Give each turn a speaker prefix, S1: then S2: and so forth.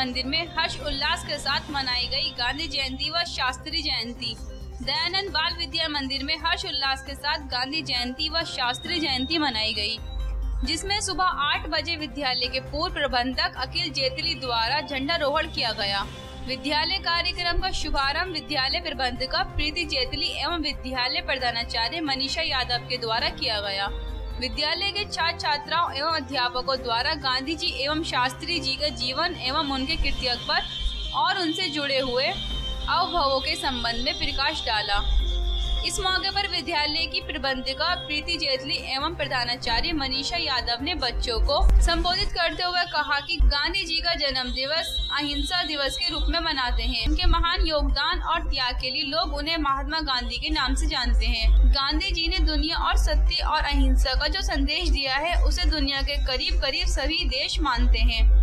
S1: मंदिर में हर्ष उल्लास के साथ मनाई गई गांधी जयंती व शास्त्री जयंती। दयानंद बाल विद्या मंदिर में हर्ष उल्लास के साथ गांधी जयंती व शास्त्री जयंती मनाई गई, जिसमें सुबह आठ बजे विद्यालय के पूर्व प्रबंधक अखिल जेतली द्वारा झंडारोहण किया गया। विद्यालय कार्यक्रम का शुभारंभ विद्यालय प्रबंधक प्रीति जेतली एवं विद्यालय प्रधानाचार्य मनीषा यादव के द्वारा किया गया। विद्यालय के छात्र छात्राओं एवं अध्यापकों द्वारा गांधी जी एवं शास्त्री जी का जीवन एवं उनके कृत्यक पर और उनसे जुड़े हुए अवभवों के संबंध में प्रकाश डाला। इस मौके पर विद्यालय की प्रबंधिका प्रीति जेटली एवं प्रधानाचार्य मनीषा यादव ने बच्चों को संबोधित करते हुए कहा कि गांधी जी का जन्म दिवस अहिंसा दिवस के रूप में मनाते हैं। उनके महान योगदान और त्याग के लिए लोग उन्हें महात्मा गांधी के नाम से जानते हैं। गांधी जी ने दुनिया और सत्य और अहिंसा का जो संदेश दिया है, उसे दुनिया के करीब करीब सभी देश मानते हैं।